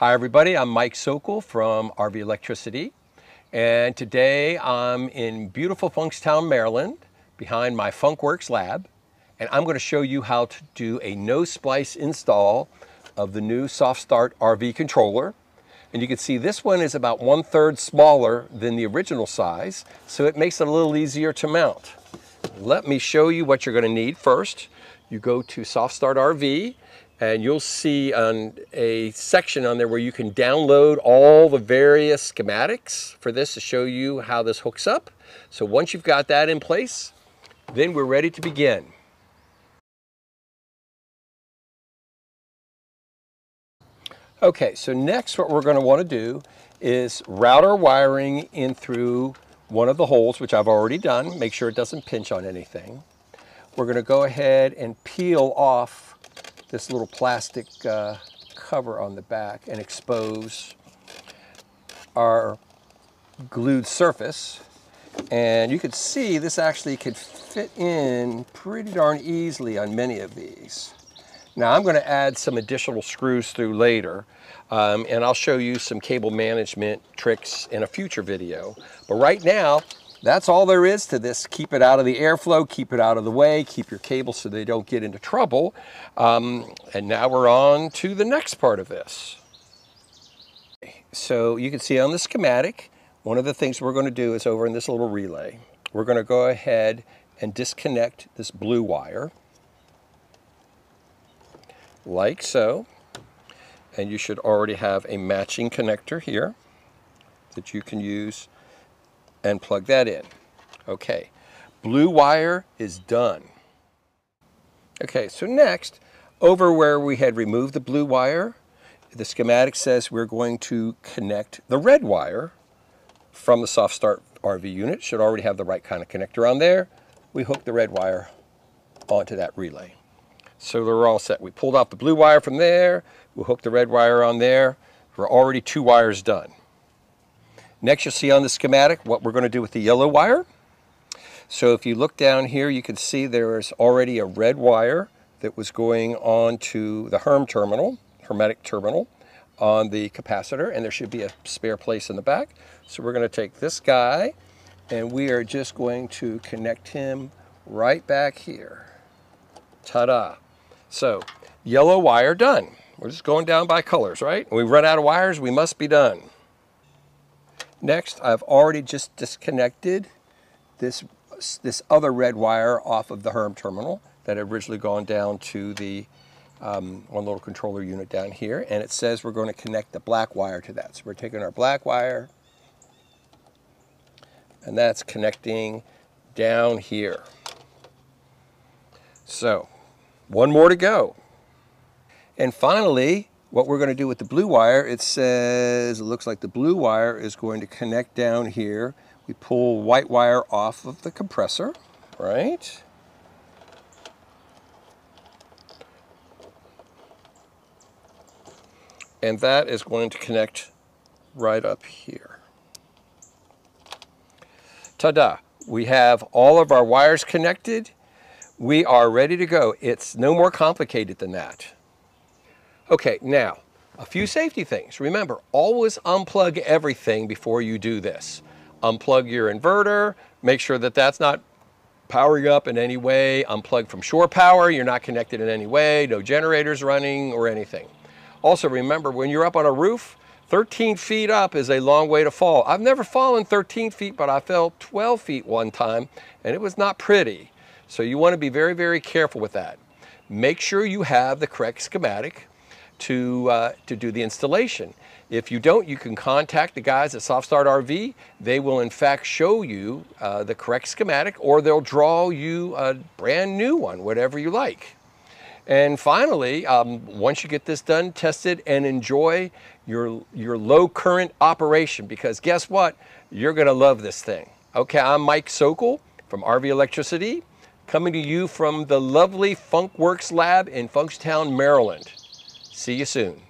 Hi everybody, I'm Mike Sokol from RV Electricity and today I'm in beautiful Funkstown, Maryland behind my Funkworks lab and I'm going to show you how to do a no splice install of the new Soft Start RV controller and you can see this one is about one third smaller than the original size so it makes it a little easier to mount. Let me show you what you're going to need first. You go to Soft Start RV and you'll see on a section on there where you can download all the various schematics for this to show you how this hooks up. So once you've got that in place, then we're ready to begin. Okay, so next what we're going to want to do is route our wiring in through one of the holes, which I've already done. Make sure it doesn't pinch on anything. We're going to go ahead and peel off this little plastic uh, cover on the back and expose our glued surface. And you can see this actually could fit in pretty darn easily on many of these. Now I'm going to add some additional screws through later um, and I'll show you some cable management tricks in a future video. But right now that's all there is to this. Keep it out of the airflow, keep it out of the way, keep your cables so they don't get into trouble. Um, and now we're on to the next part of this. So you can see on the schematic, one of the things we're going to do is over in this little relay, we're going to go ahead and disconnect this blue wire like so. And you should already have a matching connector here that you can use and plug that in. Okay, blue wire is done. Okay, so next, over where we had removed the blue wire, the schematic says we're going to connect the red wire from the soft start RV unit. Should already have the right kind of connector on there. We hook the red wire onto that relay. So they're all set. We pulled off the blue wire from there. We'll hook the red wire on there. We're already two wires done. Next, you'll see on the schematic what we're going to do with the yellow wire. So if you look down here, you can see there is already a red wire that was going on to the HERM terminal, hermetic terminal, on the capacitor, and there should be a spare place in the back. So we're going to take this guy, and we are just going to connect him right back here. Ta-da. So, yellow wire done. We're just going down by colors, right? When we run out of wires, we must be done. Next, I've already just disconnected this, this other red wire off of the HERM terminal that had originally gone down to the um, one little controller unit down here. And it says we're going to connect the black wire to that. So we're taking our black wire and that's connecting down here. So one more to go. And finally, what we're going to do with the blue wire, it says, it looks like the blue wire is going to connect down here. We pull white wire off of the compressor, right? And that is going to connect right up here. Ta-da! We have all of our wires connected. We are ready to go. It's no more complicated than that. Okay, now, a few safety things. Remember, always unplug everything before you do this. Unplug your inverter, make sure that that's not powering up in any way. Unplug from shore power, you're not connected in any way, no generators running or anything. Also remember, when you're up on a roof, 13 feet up is a long way to fall. I've never fallen 13 feet, but I fell 12 feet one time, and it was not pretty. So you want to be very, very careful with that. Make sure you have the correct schematic to, uh, to do the installation. If you don't, you can contact the guys at Soft Start RV. They will in fact show you uh, the correct schematic or they'll draw you a brand new one, whatever you like. And finally, um, once you get this done, test it and enjoy your, your low current operation because guess what? You're gonna love this thing. Okay, I'm Mike Sokol from RV Electricity, coming to you from the lovely Funkworks Lab in Funkstown, Maryland. See you soon.